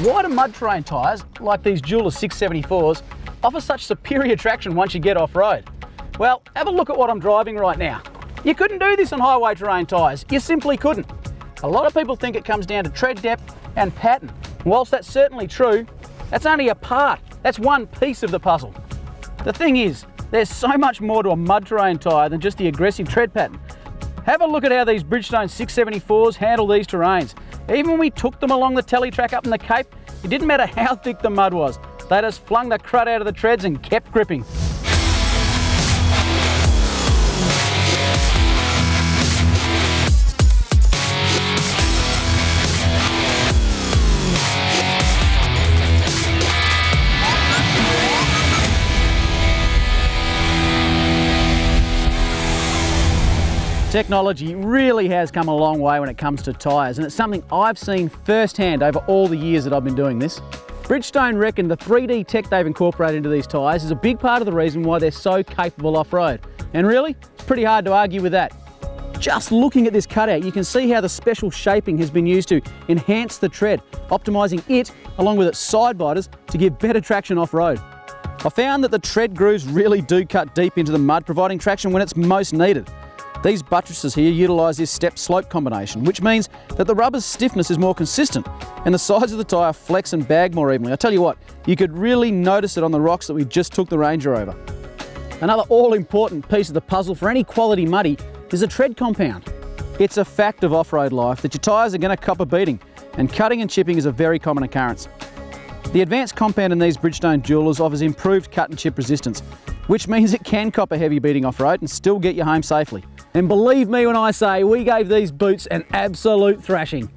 Why do mud terrain tyres, like these Dueler 674s, offer such superior traction once you get off-road? Well, have a look at what I'm driving right now. You couldn't do this on highway terrain tyres, you simply couldn't. A lot of people think it comes down to tread depth and pattern. Whilst that's certainly true, that's only a part, that's one piece of the puzzle. The thing is, there's so much more to a mud terrain tyre than just the aggressive tread pattern. Have a look at how these Bridgestone 674s handle these terrains. Even when we took them along the telly track up in the Cape, it didn't matter how thick the mud was. They just flung the crud out of the treads and kept gripping. Technology really has come a long way when it comes to tyres and it's something I've seen firsthand over all the years that I've been doing this. Bridgestone reckon the 3D tech they've incorporated into these tyres is a big part of the reason why they're so capable off-road. And really, it's pretty hard to argue with that. Just looking at this cutout, you can see how the special shaping has been used to enhance the tread, optimising it along with its side biters to give better traction off-road. I found that the tread grooves really do cut deep into the mud, providing traction when it's most needed. These buttresses here utilise this step slope combination, which means that the rubber's stiffness is more consistent and the sides of the tyre flex and bag more evenly. I tell you what, you could really notice it on the rocks that we just took the Ranger over. Another all-important piece of the puzzle for any quality muddy is a tread compound. It's a fact of off-road life that your tyres are going to cop a beating, and cutting and chipping is a very common occurrence. The advanced compound in these Bridgestone Duelers offers improved cut and chip resistance, which means it can cop a heavy beating off-road and still get you home safely. And believe me when I say we gave these boots an absolute thrashing.